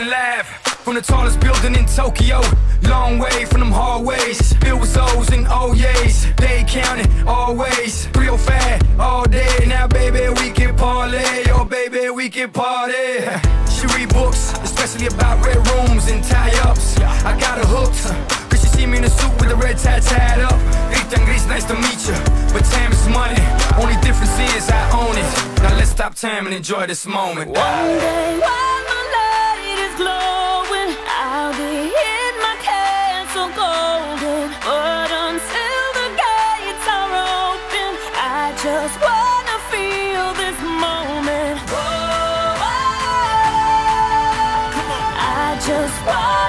Reporting live from the tallest building in Tokyo. Long way from them hallways. Filled with O's and oh O's. They counting always. Real fat all day. Now, baby, we can parlay. Oh, baby, we can party. She read books, especially about red rooms and tie ups. I got her hooked. Cause she see me in a suit with a red tie tied up. Ethan Gris, nice to meet you. But time is money. Only difference is I own it. Now let's stop time and enjoy this moment. One day just moment.